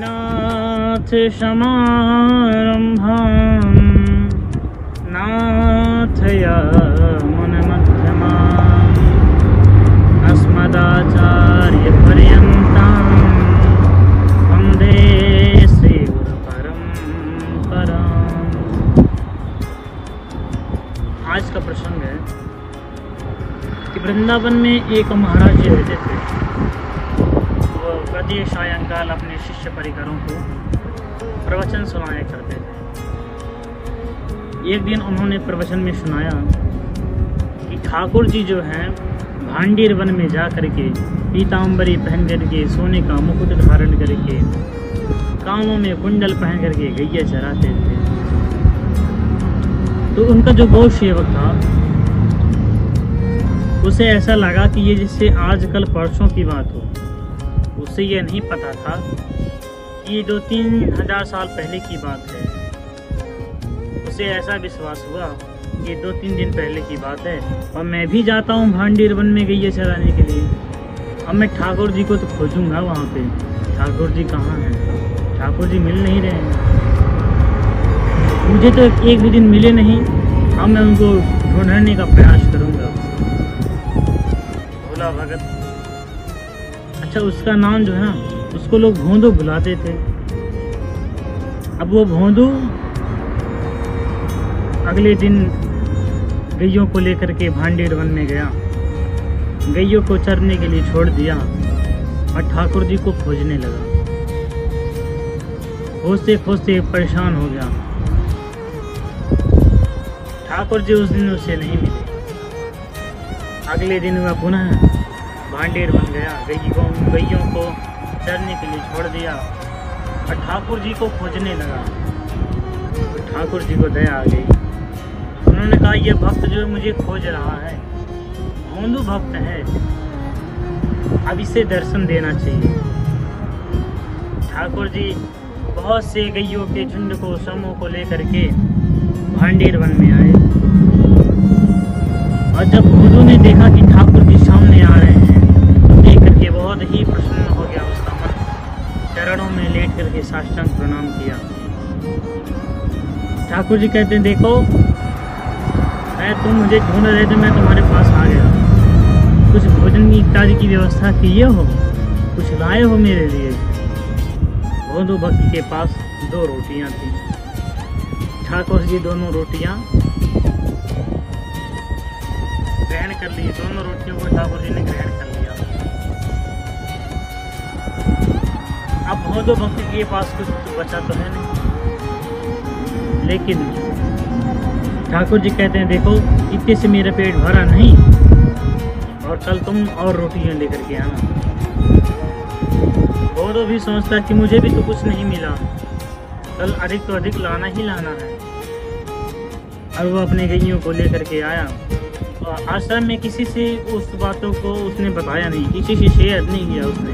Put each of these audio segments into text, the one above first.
नाथ समारम्भाम्। नाथया मुनमध्यमाम् अस्मदाचार्यपर्यन्तां वंदे श्रीगुरुपरम्पराम्। आज का प्रसंग है कि वृंदावन में एक महाराज जी रहते थे। प्रति सायंकाल अपने शिष्य परिकरों को प्रवचन सुनाया करते थे। एक दिन उन्होंने प्रवचन में सुनाया कि ठाकुर जी जो हैं, भांडीर वन में जा करके पीताम्बरी पहन करके, सोने का मुकुट धारण करके कानों में कुंडल पहन करके गैया चराते थे। तो उनका जो गौ सेवक था, उसे ऐसा लगा कि ये जिससे आजकल परसों की बात हो। उसे यह नहीं पता था कि ये दो तीन हज़ार साल पहले की बात है, उसे ऐसा विश्वास हुआ कि दो तीन दिन पहले की बात है। और मैं भी जाता हूँ भांडीर वन में गई चराने के लिए। अब मैं ठाकुर जी को तो खोजूँगा वहाँ पे। ठाकुर जी कहाँ हैं? ठाकुर जी मिल नहीं रहे हैं। मुझे तो एक भी दिन मिले नहीं। अब मैं उनको ढूँढने का प्रयास करूँगा। भोला भगत। अच्छा उसका नाम जो है ना, उसको लोग भोंदू बुलाते थे। अब वो भोंदू अगले दिन गैयों को लेकर के भांडेर वन में गया। गैयों को चरने के लिए छोड़ दिया और ठाकुर जी को खोजने लगा। खोजते खोजते परेशान हो गया। ठाकुर जी उस दिन उसे नहीं मिले। अगले दिन वह पुनः भांडेर बन गया। गैयों गैयों को चरने के लिए छोड़ दिया और ठाकुर जी को खोजने लगा। ठाकुर जी को दया आ गई। उन्होंने कहा यह भक्त जो मुझे खोज रहा है। भोंदू भक्त है। अब इसे दर्शन देना चाहिए। ठाकुर जी बहुत से गैयों के झुंड को समूह को लेकर के भांडेर वन में आए। और जब भोदू ने देखा कि ठाकुर जी कहते हैं, देखो, मैं तुम मुझे ढूंढ रहे थे, मैं तुम्हारे पास आ गया। कुछ भोजन इत्यादि की व्यवस्था किए हो, कुछ लाए हो मेरे लिए? भोदू भक्त के पास दो रोटियाँ थी। ठाकुर जी दोनों रोटियाँ ग्रहण कर ली दोनों रोटियों को ठाकुर जी ने ग्रहण कर लिया। अब भोदो भक्त के पास कुछ बचा तो है नहीं। लेकिन ठाकुर जी कहते हैं, देखो इतने से मेरा पेट भरा नहीं। और कल तुम और रोटियाँ लेकर के आना। भोदो भी सोचता कि मुझे भी तो कुछ नहीं मिला। कल अधिक तो अधिक लाना ही लाना है। और वो अपने गैयों को लेकर के आया। और आश्रम में किसी से उस बातों को उसने बताया नहीं। किसी से शेयर नहीं किया उसने।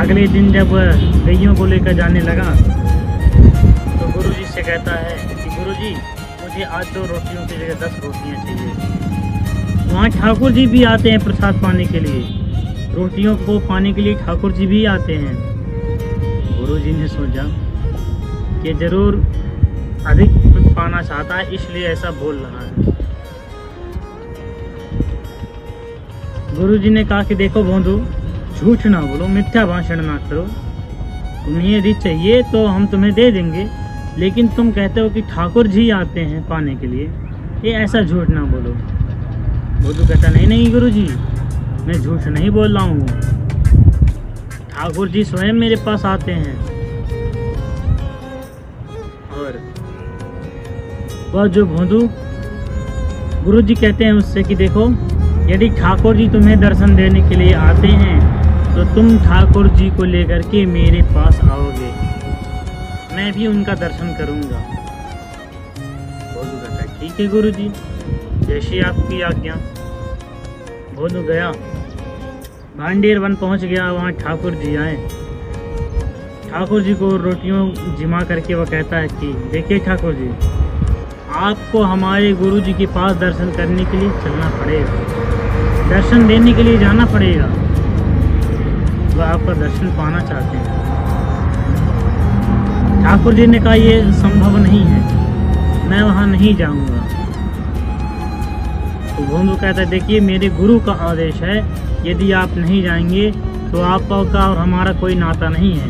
अगले दिन जब गैयों को लेकर जाने लगा कहता है कि गुरु जी मुझे आज दो रोटियों की जगह दस रोटियाँ चाहिए। वहाँ ठाकुर जी भी आते हैं प्रसाद पाने के लिए। रोटियों को पाने के लिए ठाकुर जी भी आते हैं। गुरु जी ने सोचा कि ज़रूर अधिक पाना चाहता है, इसलिए ऐसा बोल रहा है। गुरु जी ने कहा कि देखो बोंधु, झूठ ना बोलो, मिथ्या भाषण ना करो। तुम्हें यदि चाहिए तो हम तुम्हें दे देंगे। लेकिन तुम कहते हो कि ठाकुर जी आते हैं पाने के लिए। ये ऐसा झूठ ना बोलो। बोधू कहता, नहीं नहीं गुरु जी मैं झूठ नहीं बोल रहा हूँ। ठाकुर जी स्वयं मेरे पास आते हैं। और वह जो भोंदू गुरु जी कहते हैं उससे कि देखो, यदि ठाकुर जी तुम्हें दर्शन देने के लिए आते हैं तो तुम ठाकुर जी को लेकर के मेरे पास आओगे। मैं भी उनका दर्शन करूँगा। भोंदू कहता ठीक है गुरु जी जैसी आपकी आज्ञा। भोंदू गया। भांडेर वन पहुँच गया, वहाँ ठाकुर जी आए। ठाकुर जी को रोटियों जिमा करके वह कहता है कि, देखिए ठाकुर जी, आपको हमारे गुरु जी के पास दर्शन करने के लिए चलना पड़ेगा। दर्शन देने के लिए जाना पड़ेगा। वह आपका दर्शन पाना चाहते हैं। ठाकुर जी ने कहा, ये संभव नहीं है। मैं वहाँ नहीं जाऊँगा। तो भोंदू कहता है, देखिए, मेरे गुरु का आदेश है, यदि आप नहीं जाएँगे तो आपका और हमारा कोई नाता नहीं है।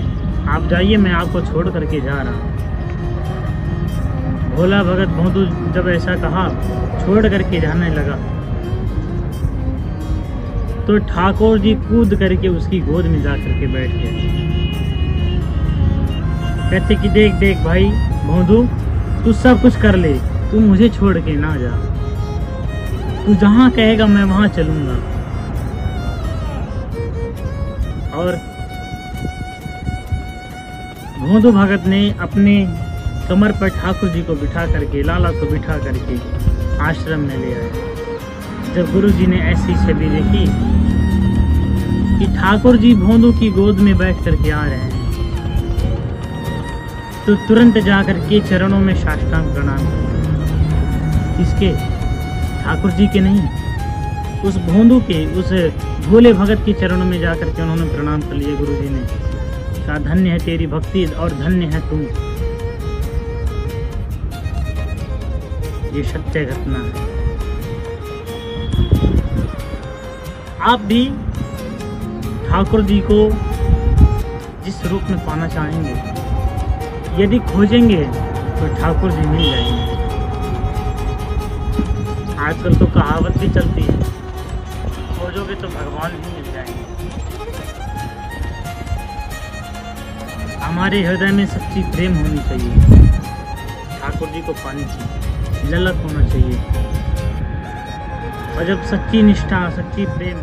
आप जाइए, मैं आपको छोड़ करके जा रहा हूँ। भोला भगत भोंदू जब ऐसा कहा, छोड़ करके जाने लगा। तो ठाकुर जी कूद करके उसकी गोद में जा करके बैठ गए। कहते कि देख देख भाई, भोंदू, तू सब कुछ कर ले, तू मुझे छोड़ के ना जा। तू जहाँ कहेगा मैं वहाँ चलूँगा। और भोंदू भगत ने अपने कमर पर ठाकुर जी को बिठा करके, लाला को बिठा करके आश्रम में ले आए। जब गुरु जी ने ऐसी छवि देखी कि ठाकुर जी भोंदू की गोद में बैठ करके आ रहे हैं तो तुरंत जाकर के चरणों में साष्टांग प्रणाम। किसके ठाकुर जी के नहीं, उस भोंदू के, उस भोले भगत के चरणों में जाकर के उन्होंने प्रणाम कर लिया गुरु जी ने। कहा, धन्य है तेरी भक्ति और धन्य है तू। ये सत्य घटना है। आप भी ठाकुर जी को जिस रूप में पाना चाहेंगे यदि खोजेंगे तो ठाकुर जी मिल जाएँगे। आजकल तो कहावत भी चलती है, खोजोगे तो भगवान भी मिल जाएँगे। हमारे हृदय में सच्ची प्रेम होनी चाहिए। ठाकुर जी को पानी चाहिए, ललक होना चाहिए। और जब सच्ची निष्ठा, सच्ची प्रेम